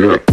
Yeah.